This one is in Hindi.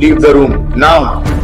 leave the room now.